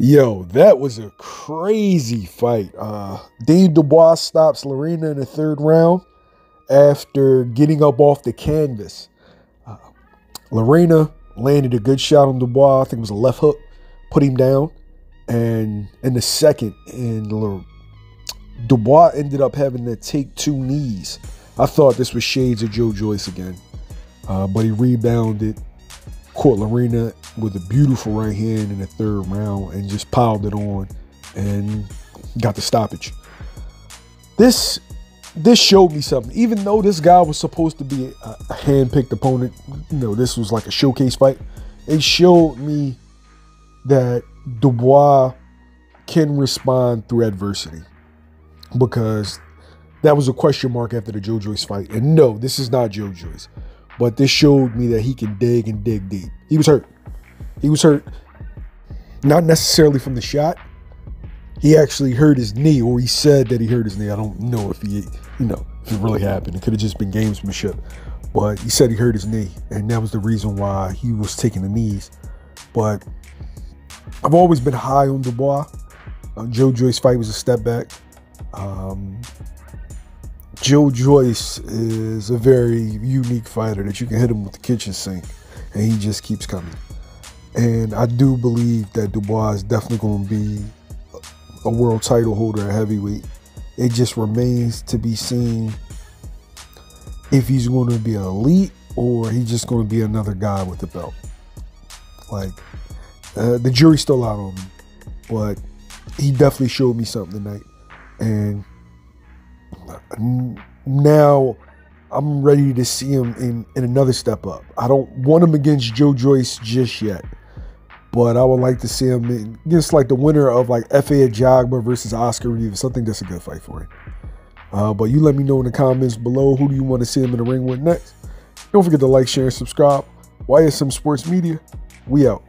Yo, that was a crazy fight. Uh, Dave Dubois stops Lerena in the third round after getting up off the canvas. Uh, Lerena landed a good shot on Dubois. I think it was a left hook, put him down. And in the second, and Dubois ended up having to take two knees. I thought this was shades of Joe Joyce again, uh, but he rebounded, caught Lerena with a beautiful right hand in the third round and just piled it on and got the stoppage. This this showed me something. Even though this guy was supposed to be a, a hand-picked opponent, you know, this was like a showcase fight. It showed me that Dubois can respond through adversity because that was a question mark after the Joe Joyce fight. And no, this is not Joe Joyce, but this showed me that he can dig and dig deep. He was hurt. He was hurt, not necessarily from the shot. He actually hurt his knee, or he said that he hurt his knee. I don't know if he, you know, if it really happened. It could have just been gamesmanship, but he said he hurt his knee, and that was the reason why he was taking the knees. But I've always been high on Dubois. Uh, Joe Joyce fight was a step back. Um, Joe Joyce is a very unique fighter that you can hit him with the kitchen sink, and he just keeps coming. And I do believe that Dubois is definitely going to be a world title holder at heavyweight. It just remains to be seen if he's going to be an elite or he's just going to be another guy with the belt. Like, uh, the jury's still out on him, but he definitely showed me something tonight. And now I'm ready to see him in, in another step up. I don't want him against Joe Joyce just yet, but I would like to see him against like the winner of like Efe Ajagba versus Oscar. I think that's a good fight for him. Uh, but you let me know in the comments below who do you want to see him in the ring with next. Don't forget to like, share, and subscribe. YSM Sports Media, we out.